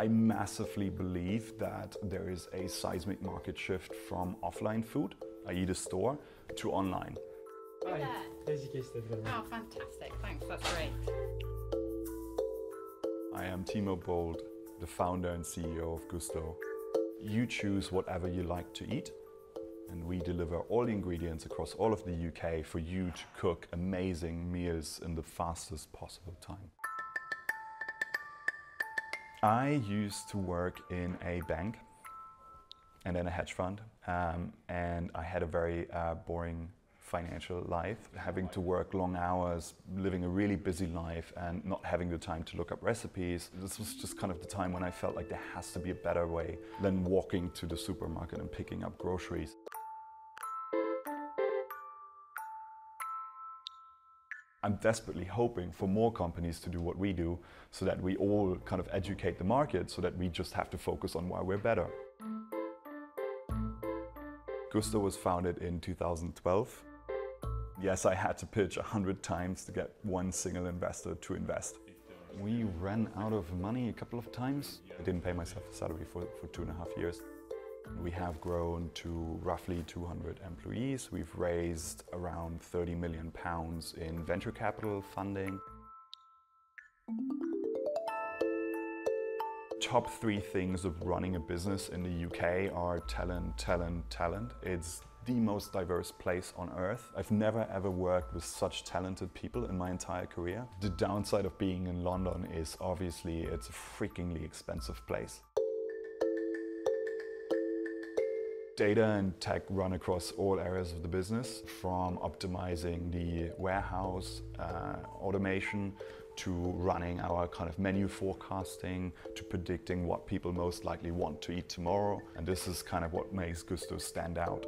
I massively believe that there is a seismic market shift from offline food, i.e. the store, to online. Hi, there. Oh, fantastic. Thanks, that's great. I am Timo Boldt, the founder and CEO of Gousto. You choose whatever you like to eat, and we deliver all the ingredients across all of the UK for you to cook amazing meals in the fastest possible time. I used to work in a bank and then a hedge fund, um, and I had a very uh, boring financial life, having to work long hours, living a really busy life, and not having the time to look up recipes. This was just kind of the time when I felt like there has to be a better way than walking to the supermarket and picking up groceries. I'm desperately hoping for more companies to do what we do so that we all kind of educate the market so that we just have to focus on why we're better. Gousto was founded in 2012. Yes, I had to pitch a hundred times to get one single investor to invest. We ran out of money a couple of times. I didn't pay myself a salary for, for two and a half years. We have grown to roughly 200 employees. We've raised around 30 million pounds in venture capital funding. Top three things of running a business in the UK are talent, talent, talent. It's the most diverse place on earth. I've never ever worked with such talented people in my entire career. The downside of being in London is obviously it's a freakingly expensive place. Data and tech run across all areas of the business, from optimizing the warehouse, uh, automation, to running our kind of menu forecasting, to predicting what people most likely want to eat tomorrow. And this is kind of what makes Gousto stand out.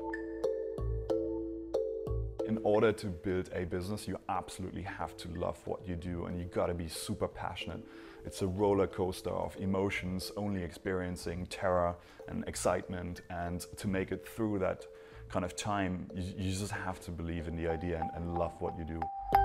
Order to build a business, you absolutely have to love what you do and you gotta be super passionate. It's a roller coaster of emotions, only experiencing terror and excitement. And to make it through that kind of time, you, you just have to believe in the idea and, and love what you do.